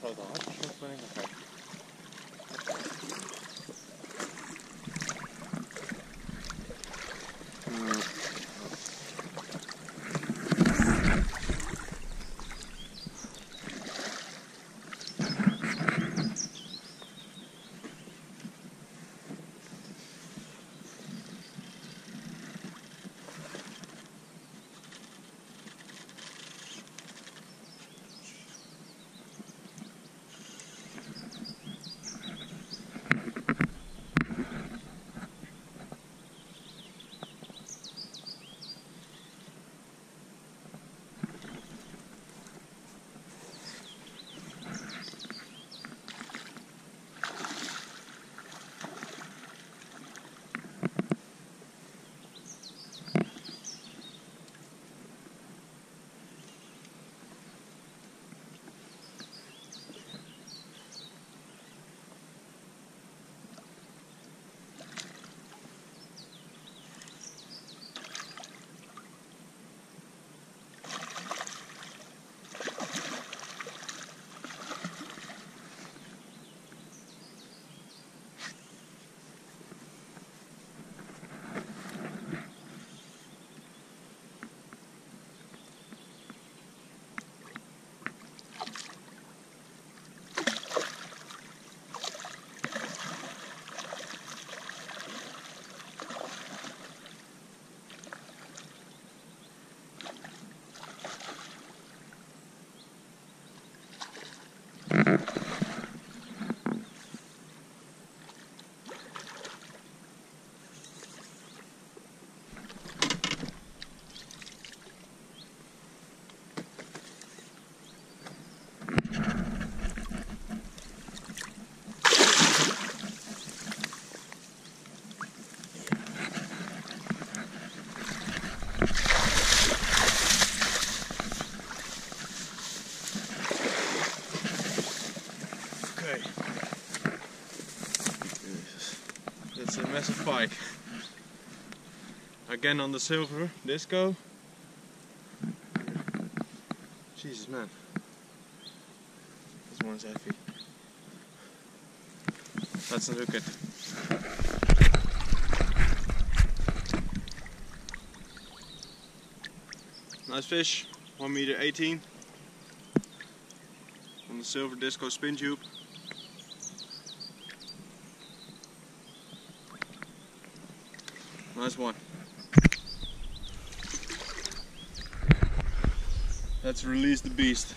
grote hartjes ben ik It's a massive pike. Again on the silver disco. Jesus man. This one's heavy. Let's look at Nice fish, 1 meter 18 on the silver disco spin tube. Nice one. Let's release the beast.